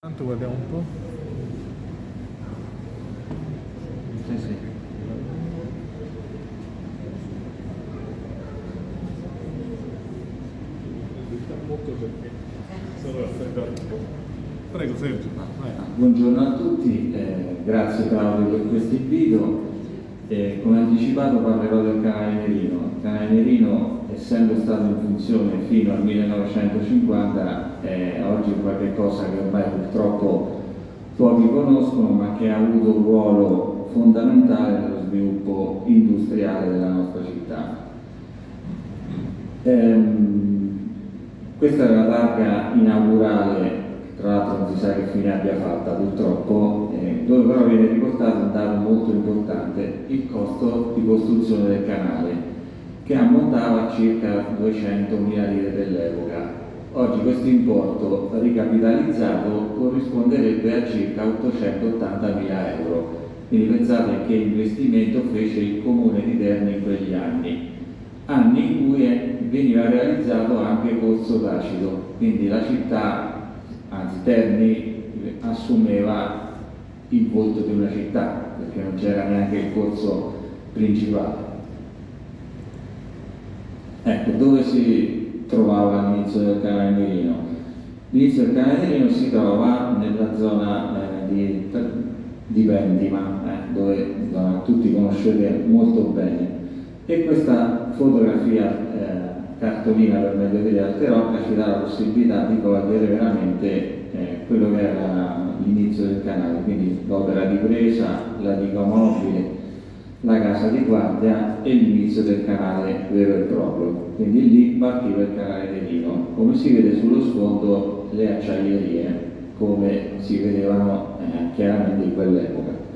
Tanto guardiamo un po'. Sì, sì. Prego Sergio. vai. Buongiorno a tutti, eh, grazie Claudio per questo invito. Eh, come anticipato parlerò del canale Nerino. Il canale Nerino, essendo stato in funzione fino al 1950, è oggi qualche cosa che ormai purtroppo pochi conoscono, ma che ha avuto un ruolo fondamentale nello sviluppo industriale della nostra città. Ehm, questa è la targa inaugurale, tra l'altro non si sa che fine abbia fatta purtroppo, eh, dove però viene riportato un dato molto importante, il costo di costruzione del canale, che ammontava a circa 200.000 lire dell'epoca. Oggi questo importo ricapitalizzato corrisponderebbe a circa 880.000 euro. Quindi pensate che investimento fece il comune di Terni in quegli anni anni in cui veniva realizzato anche Corso Tacido, quindi la città, anzi Terni, assumeva il volto di una città, perché non c'era neanche il corso principale. Ecco, dove si trovava all'inizio del canale Merino? L'inizio del canale Merino si trova nella zona eh, di, di Ventima, eh, dove zona, tutti conoscete molto bene. E questa fotografia eh, cartolina per meglio dire Alte Rocca ci dà la possibilità di cogliere veramente eh, quello che era l'inizio del canale, quindi l'opera di presa, la diga mobile, la casa di guardia e l'inizio del canale vero e proprio. Quindi lì partiva il canale Nerino. Come si vede sullo sfondo le acciaierie, come si vedevano eh, chiaramente in quell'epoca.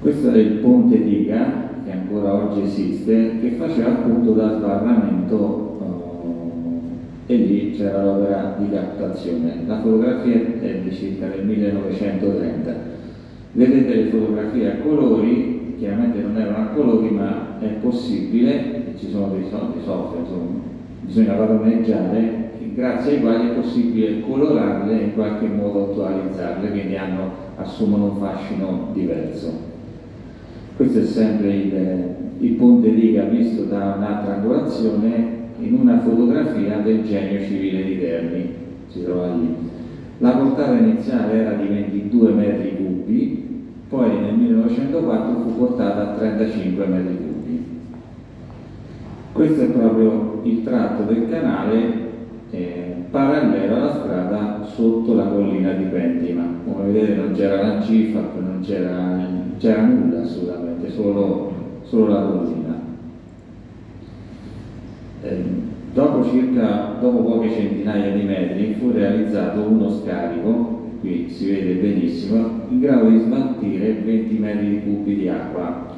Questo è il ponte Diga, che ancora oggi esiste, che faceva appunto da sbarramento eh, e lì c'era l'opera di captazione. La fotografia è di circa del 1930. Vedete le fotografie a colori, chiaramente non erano a colori, ma è possibile, ci sono dei, so- dei software, insomma, bisogna padroneggiare, grazie ai quali è possibile colorarle e in qualche modo attualizzarle, quindi hanno, assumono un fascino diverso. Questo è sempre il, il ponte Riga visto da un'altra angolazione in una fotografia del genio civile di Terni, si trova lì. La portata iniziale era di 22 metri cubi, poi nel 1904 fu portata a 35 metri cubi. Questo è proprio il tratto del canale eh, parallelo alla strada sotto la collina di Pentima. Come vedete non c'era l'Ancifap, non c'era, c'era nulla assolutamente, solo, solo la collina. Eh, dopo, circa, dopo poche centinaia di metri fu realizzato uno scarico, qui si vede benissimo, in grado di smaltire 20 metri cubi di acqua.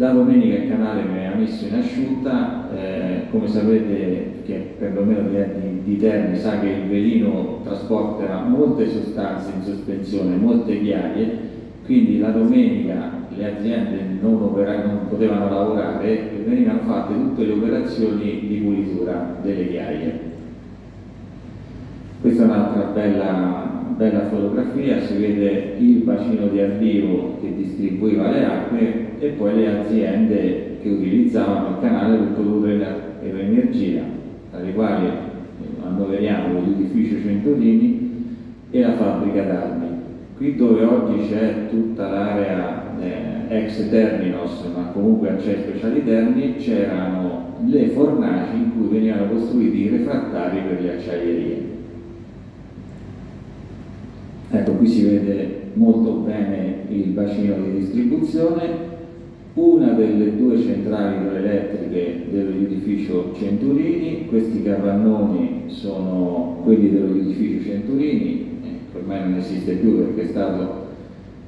La domenica il canale veniva messo in asciutta, eh, come sapete che perlomeno di, di, Terni sa che il velino trasporta molte sostanze in sospensione, molte ghiaie, quindi la domenica le aziende non, non potevano lavorare e venivano fatte tutte le operazioni di pulitura delle ghiaie. Questa è un'altra bella, bella fotografia, si vede il bacino di arrivo che distribuiva le acque e poi le aziende che utilizzavano il canale per produrre l'energia, tra le quali annoveriamo l'edificio Centolini e la fabbrica d'armi. Qui dove oggi c'è tutta l'area eh, ex Terminos, ma comunque a c'è speciali Terni, c'erano le fornaci in cui venivano costruiti i refrattari per le acciaierie. Ecco, qui si vede molto bene il bacino di distribuzione, una delle due centrali idroelettriche dell'edificio Centurini, questi capannoni sono quelli dell'edificio Centurini, eh, ormai non esiste più perché è stato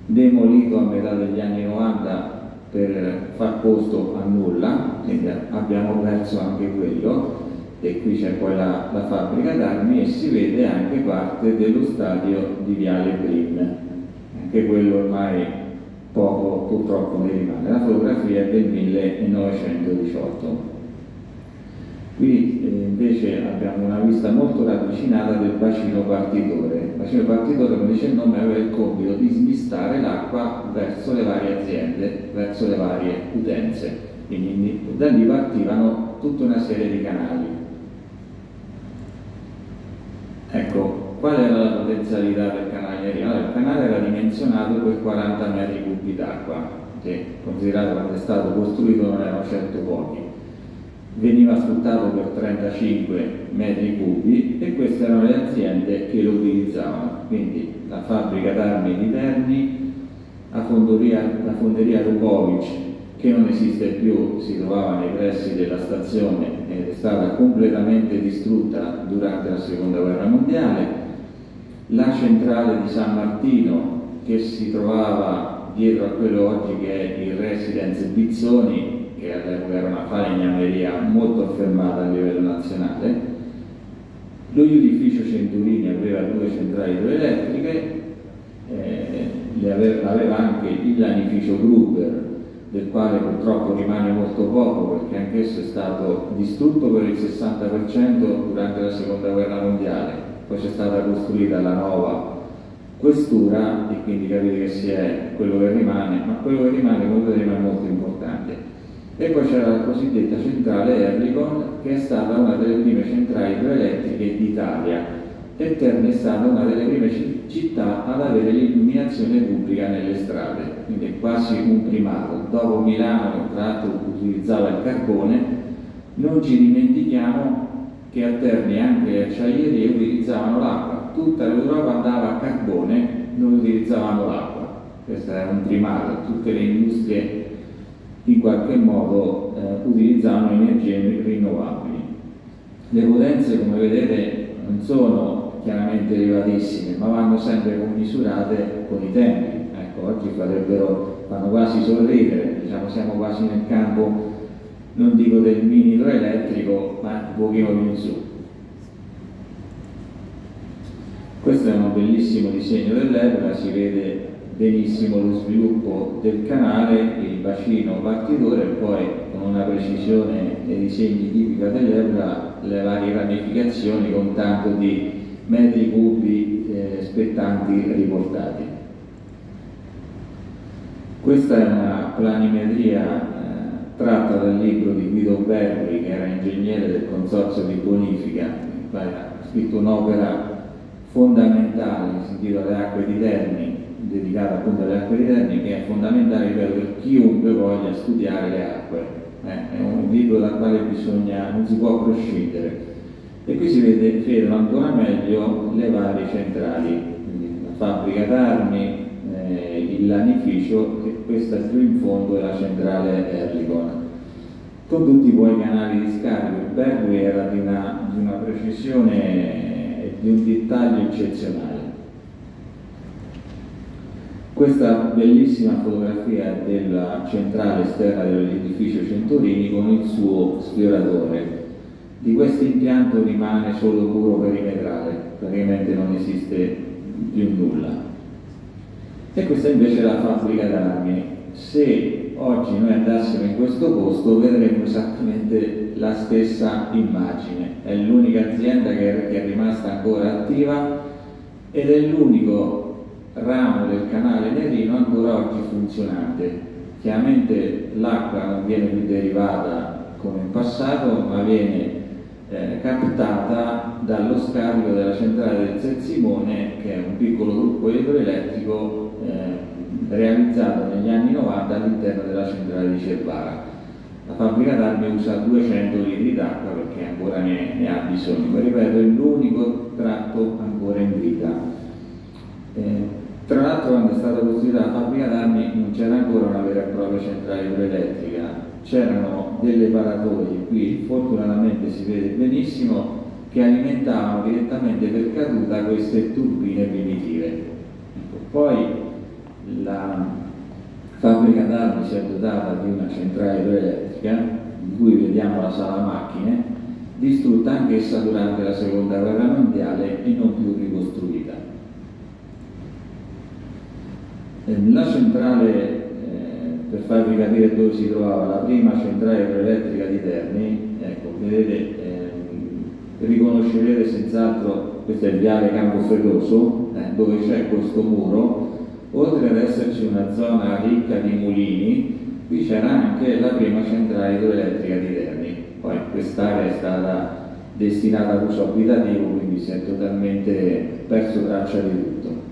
demolito a metà degli anni 90 per far posto a nulla, quindi abbiamo perso anche quello e qui c'è poi la, la fabbrica d'armi e si vede anche parte dello stadio di Viale Brin, anche quello ormai poco purtroppo ne rimane. La fotografia è del 1918. Qui eh, invece abbiamo una vista molto ravvicinata del bacino partitore. Il bacino partitore, come dice il nome, aveva il compito di smistare l'acqua verso le varie aziende, verso le varie utenze. Quindi da lì partivano tutta una serie di canali. Ecco, qual era la potenzialità del canale. Nerino? Allora, il canale era dimensionato per 40 metri cubi d'acqua, che considerato quando è stato costruito non erano certo pochi. Veniva sfruttato per 35 metri cubi e queste erano le aziende che lo utilizzavano, quindi la fabbrica d'armi di Terni, la fonderia, la fonderia Rukovic che non esiste più, si trovava nei pressi della stazione ed è stata completamente distrutta durante la seconda guerra mondiale, la centrale di San Martino che si trovava dietro a quello oggi che è il Residence Bizzoni che all'epoca era una falegnameria molto affermata a livello nazionale. Lo edificio Centurini aveva due centrali idroelettriche, eh, aveva, aveva anche il lanificio Gruber, del quale purtroppo rimane molto poco perché anch'esso è stato distrutto per il 60% durante la seconda guerra mondiale, poi c'è stata costruita la nuova questura e quindi capite che si è quello che rimane, ma quello che rimane come vedremo è molto importante. E poi c'era la cosiddetta centrale Erlikon, che è stata una delle prime centrali idroelettriche d'Italia. E Terni è stata una delle prime città ad avere l'illuminazione pubblica nelle strade, quindi è quasi un primato. Dopo Milano, che tra l'altro utilizzava il carbone, non ci dimentichiamo che a Terni anche acciaierie utilizzavano l'acqua. Tutta l'Europa andava a carbone, noi utilizzavamo l'acqua. Questo era un primato, tutte le industrie in qualche modo eh, utilizzavano energie rinnovabili. Le potenze, come vedete, non sono chiaramente elevatissime, ma vanno sempre commisurate con i tempi. Ecco, oggi farebbero, fanno quasi sorridere, diciamo siamo quasi nel campo, non dico del mini idroelettrico, pochino più in su. Questo è un bellissimo disegno dell'epoca, si vede benissimo lo sviluppo del canale, il bacino partitore e poi con una precisione nei disegni tipica dell'epoca le varie ramificazioni con tanto di metri cubi eh, spettanti riportati. Questa è una planimetria tratta dal libro di Guido Berri, che era ingegnere del consorzio di bonifica, ha scritto un'opera fondamentale si intitola Le acque di Terni, dedicata appunto alle acque terni che è fondamentale per chiunque voglia studiare le acque. Eh, è un libro dal quale bisogna, non si può prescindere. E qui si vede, vedono ancora meglio le varie centrali, la fabbrica d'armi, lanificio e questa più in fondo è la centrale Erlikon. Con tutti i buoni canali di scarico, il Berkeley era di una, di una precisione e di un dettaglio eccezionale. Questa bellissima fotografia della centrale esterna dell'edificio Centurini con il suo sfioratore. Di questo impianto rimane solo puro perimetrale, praticamente non esiste più nulla. E questa invece è la fabbrica d'armi. Se oggi noi andassimo in questo posto vedremo esattamente la stessa immagine. È l'unica azienda che è rimasta ancora attiva ed è l'unico ramo del canale Nerino ancora oggi funzionante. Chiaramente l'acqua non viene più derivata come in passato, ma viene eh, captata dallo scarico della centrale del Sezimone, che è un piccolo gruppo idroelettrico eh, realizzato negli anni 90 all'interno della centrale di Cervara. La fabbrica d'armi usa 200 litri d'acqua perché ancora ne, ne ha bisogno, ma ripeto è l'unico tratto ancora in vita. Eh, tra l'altro quando è stata costruita la fabbrica d'armi non c'era ancora una vera e propria centrale idroelettrica, c'erano delle paratoie, qui fortunatamente si vede benissimo, che alimentavano direttamente per caduta queste turbine primitive. Ecco, poi la fabbrica d'armi si è dotata di una centrale idroelettrica, di cui vediamo la sala macchine, distrutta anch'essa durante la seconda guerra mondiale e non più ricostruita. Eh, la centrale eh, per farvi capire dove si trovava la prima centrale idroelettrica di Terni, ecco, vedete, eh, riconoscerete senz'altro, questo è il viale Campo Fredoso, eh, dove c'è questo muro, oltre ad esserci una zona ricca di mulini, qui c'era anche la prima centrale idroelettrica di Terni. Poi quest'area è stata destinata all'uso abitativo, quindi si è totalmente perso traccia di tutto.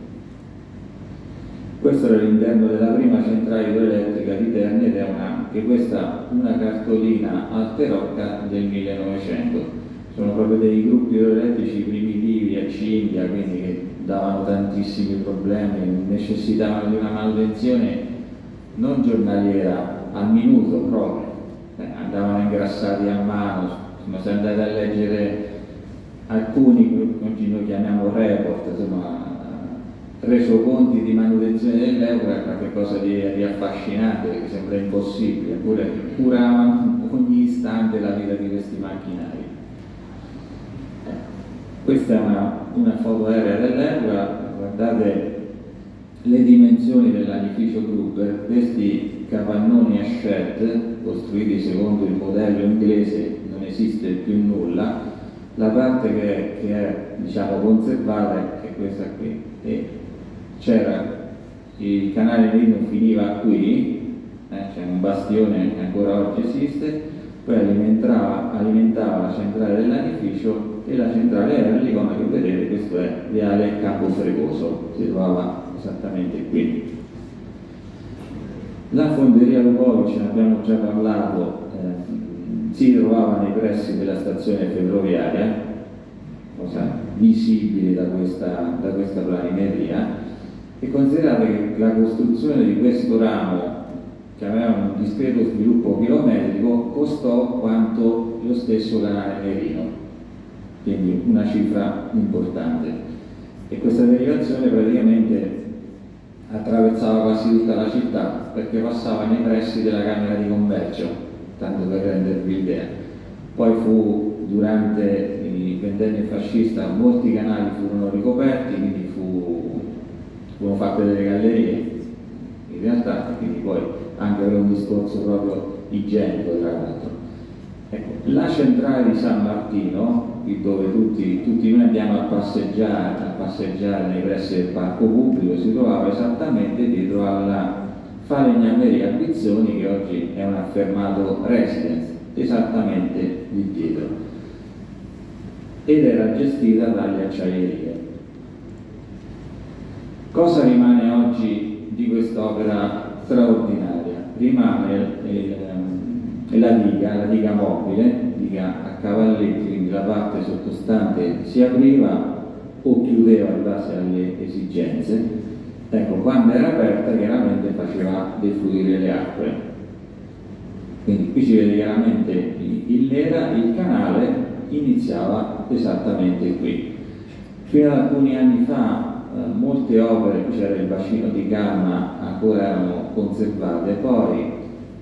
Questo era l'interno della prima centrale idroelettrica di Terni ed è una, anche questa una cartolina alterocca del 1900. Sono proprio dei gruppi idroelettrici primitivi a cinghia, quindi che davano tantissimi problemi, necessitavano di una manutenzione non giornaliera, al minuto proprio, eh, andavano ingrassati a mano, insomma se andate a leggere alcuni, oggi noi chiamiamo report, insomma resoconti di manutenzione dell'euro è qualcosa di, di, affascinante che sembra impossibile, eppure curavano ogni istante la vita di questi macchinari. Questa è una, una foto aerea dell'Eura, guardate le dimensioni dell'anificio Gruber, questi capannoni a shed costruiti secondo il modello inglese non esiste più nulla, la parte che, che è diciamo, conservata è questa qui. E c'era il canale Rino finiva qui, eh, c'è un bastione che ancora oggi esiste, poi alimentava, alimentava la centrale dell'anificio e la centrale era lì come vedete questo è Viale Capo Fregoso, si trovava esattamente qui. La fonderia Lugovic, ne abbiamo già parlato, eh, si trovava nei pressi della stazione ferroviaria, cosa visibile da questa, da questa planimetria, e considerate che la costruzione di questo ramo, che aveva un discreto sviluppo chilometrico, costò quanto lo stesso canale Merino, quindi una cifra importante. E questa derivazione praticamente attraversava quasi tutta la città perché passava nei pressi della Camera di Commercio, tanto per rendervi l'idea. Poi fu durante il ventennio fascista molti canali furono ricoperti, quindi fu abbiamo fatto delle gallerie in realtà quindi poi anche per un discorso proprio igienico tra l'altro ecco, la centrale di San Martino dove tutti, tutti noi andiamo a passeggiare, a passeggiare nei pressi del parco pubblico si trovava esattamente dietro alla falegnameria Bizzoni che oggi è un affermato residence esattamente lì dietro ed era gestita dalle acciaierie Cosa rimane oggi di quest'opera straordinaria? Rimane eh, la diga, la diga mobile, diga a cavalletti, la parte sottostante si apriva o chiudeva in base alle esigenze. Ecco, quando era aperta chiaramente faceva defluire le acque. Quindi qui si vede chiaramente il nera, il canale iniziava esattamente qui. Fino ad alcuni anni fa eh, molte opere, c'era il bacino di Gamma, ancora erano conservate, poi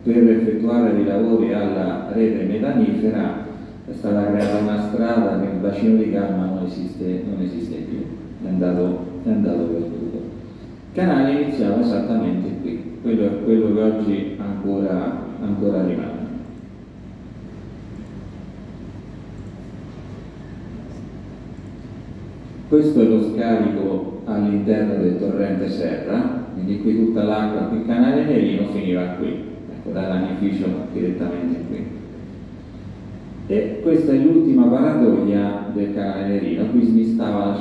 per effettuare i lavori alla rete metanifera è stata creata una strada che il bacino di Gamma non esiste, non esiste più, è andato, è andato perduto. Canale iniziava esattamente qui, quello è quello che oggi ancora, ancora rimane. Questo è lo scarico all'interno del torrente Serra, quindi qui tutta l'acqua, qui il canale Nerino finiva qui, ecco, dall'anificio direttamente qui. E questa è l'ultima paratoia del canale Nerino, qui smistava,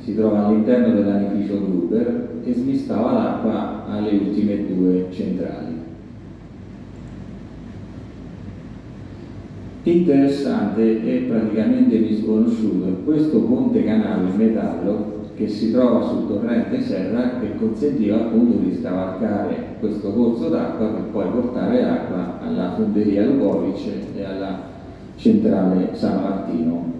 si trova all'interno dell'anificio Gruber e smistava l'acqua alle ultime due centrali. Interessante e praticamente misconosciuto questo ponte canale in metallo che si trova sul torrente Serra che consentiva appunto di scavalcare questo corso d'acqua per poi portare acqua alla fonderia Lugovic e alla centrale San Martino.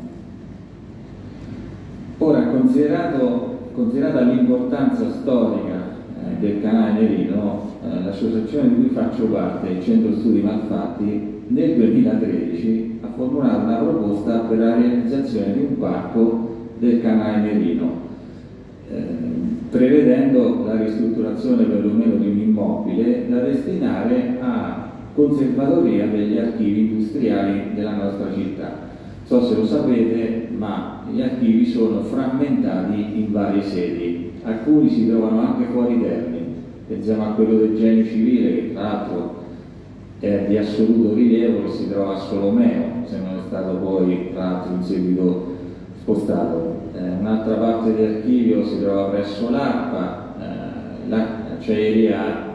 Ora, considerata l'importanza storica eh, del canale Nerino, eh, l'associazione di cui faccio parte, il Centro Studi Malfatti, nel 2013 ha formulato una proposta per la realizzazione di un parco del canale Nerino eh, prevedendo la ristrutturazione perlomeno di un immobile da destinare a conservatoria degli archivi industriali della nostra città. So se lo sapete, ma gli archivi sono frammentati in varie sedi, alcuni si trovano anche fuori termini, pensiamo a quello del genio civile che tra l'altro è di assoluto rilievo che si trova a Solomeo, se non è stato poi tra l'altro in seguito spostato. Eh, un'altra parte dell'archivio si trova presso l'ARPA, eh, l'acciaieria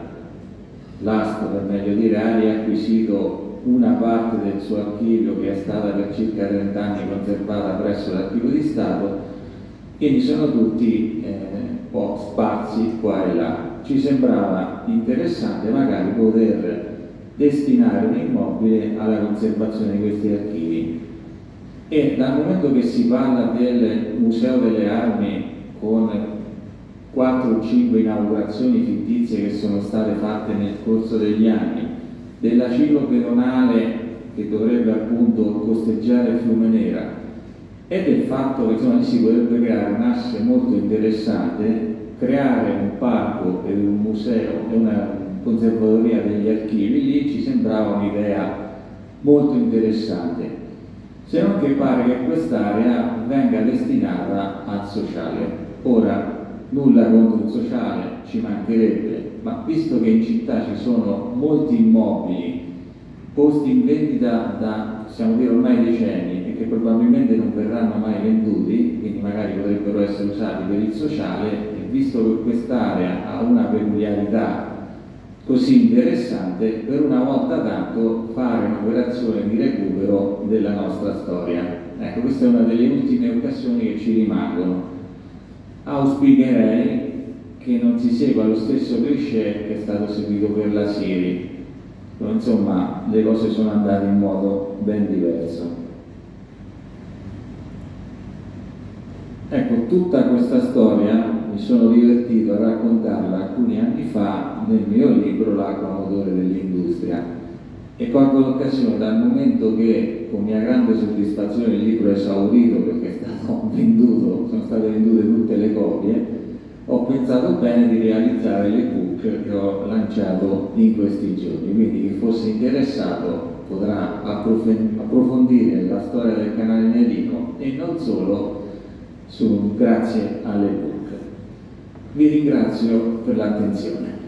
l'AST per meglio dire ha riacquisito una parte del suo archivio che è stata per circa 30 anni conservata presso l'Archivio di Stato, quindi sono tutti eh, un po' spazi qua e là. Ci sembrava interessante magari poter destinare un immobile alla conservazione di questi archivi. E dal momento che si parla del Museo delle Armi con 4 o 5 inaugurazioni fittizie che sono state fatte nel corso degli anni, della ciclo pedonale che dovrebbe appunto costeggiare il fiume Nera e del fatto che insomma, si potrebbe creare un asse molto interessante, creare un parco e un museo e una conservatoria degli archivi, lì ci sembrava un'idea molto interessante. Se non che pare che quest'area venga destinata al sociale. Ora, nulla contro il sociale, ci mancherebbe, ma visto che in città ci sono molti immobili posti in vendita da, possiamo dire, ormai decenni e che probabilmente non verranno mai venduti, quindi magari potrebbero essere usati per il sociale, e visto che quest'area ha una peculiarità così interessante, per una volta tanto fare un'operazione di recupero della nostra storia. Ecco, questa è una delle ultime occasioni che ci rimangono. Auspicherei che non si segua lo stesso cliché che è stato seguito per la Siri, insomma le cose sono andate in modo ben diverso. Ecco, tutta questa storia mi sono divertito a raccontarla alcuni anni fa nel mio libro L'acqua motore dell'industria e colgo l'occasione dal momento che con mia grande soddisfazione il libro è esaurito perché è stato venduto, sono state vendute tutte le copie, ho pensato bene di realizzare l'ebook che ho lanciato in questi giorni, quindi chi fosse interessato potrà approfondire la storia del canale Nerino e non solo su, grazie all'ebook. Vi ringrazio per l'attenzione.